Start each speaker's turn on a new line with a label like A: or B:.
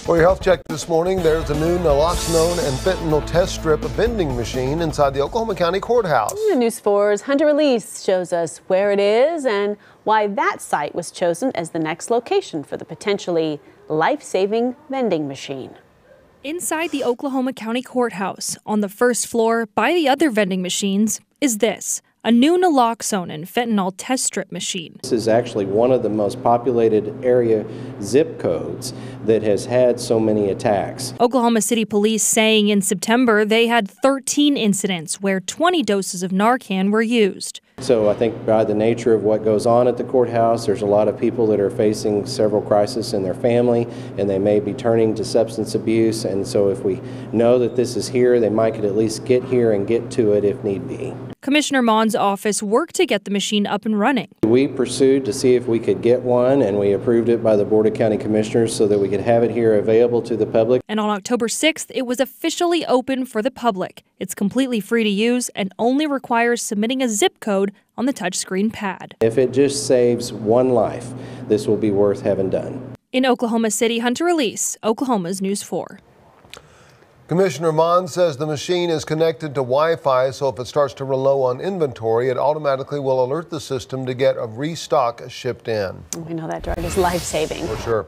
A: For your health check this morning, there's a new naloxone and fentanyl test strip vending machine inside the Oklahoma County Courthouse.
B: News 4's Hunter Elise shows us where it is and why that site was chosen as the next location for the potentially life-saving vending machine.
C: Inside the Oklahoma County Courthouse, on the first floor by the other vending machines, is this a new naloxone and fentanyl test strip machine.
D: This is actually one of the most populated area zip codes that has had so many attacks.
C: Oklahoma City police saying in September they had 13 incidents where 20 doses of Narcan were used.
D: So I think by the nature of what goes on at the courthouse, there's a lot of people that are facing several crises in their family and they may be turning to substance abuse. And so if we know that this is here, they might could at least get here and get to it if need be.
C: Commissioner Maughan's office worked to get the machine up and running.
D: We pursued to see if we could get one, and we approved it by the Board of County Commissioners so that we could have it here available to the public.
C: And on October 6th, it was officially open for the public. It's completely free to use and only requires submitting a zip code on the touchscreen pad.
D: If it just saves one life, this will be worth having done.
C: In Oklahoma City, Hunter Elise, Oklahoma's News 4.
A: Commissioner Maughan says the machine is connected to Wi-Fi, so if it starts to run low on inventory, it automatically will alert the system to get a restock shipped in.
B: We know that drug is life-saving.
A: For sure.